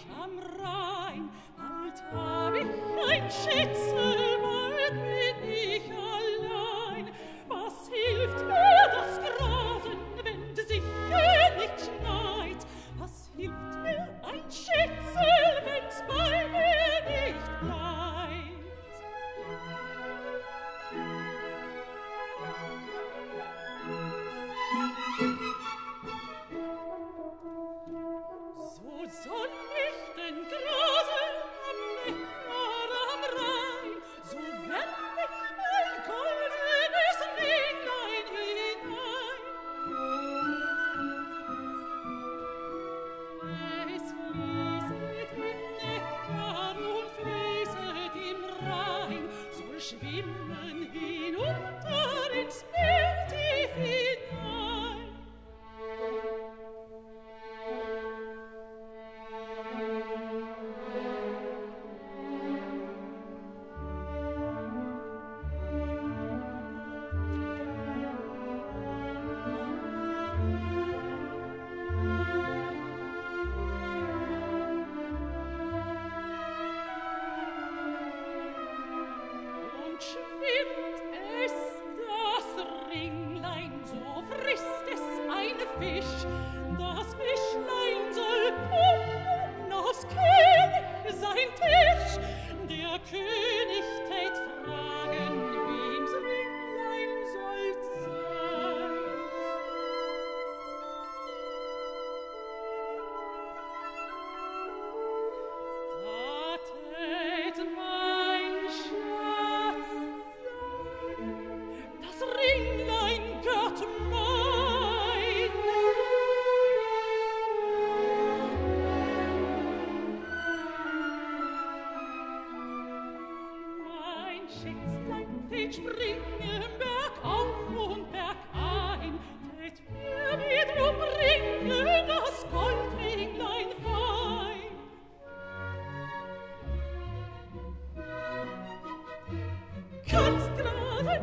ich am Rhein, bald hab ich ein Schätze schwimmen fish. Schätzlein, tät springe bergauf und berg ein, tät mir wiederum bringe das Goldringlein fein. Kannst gerade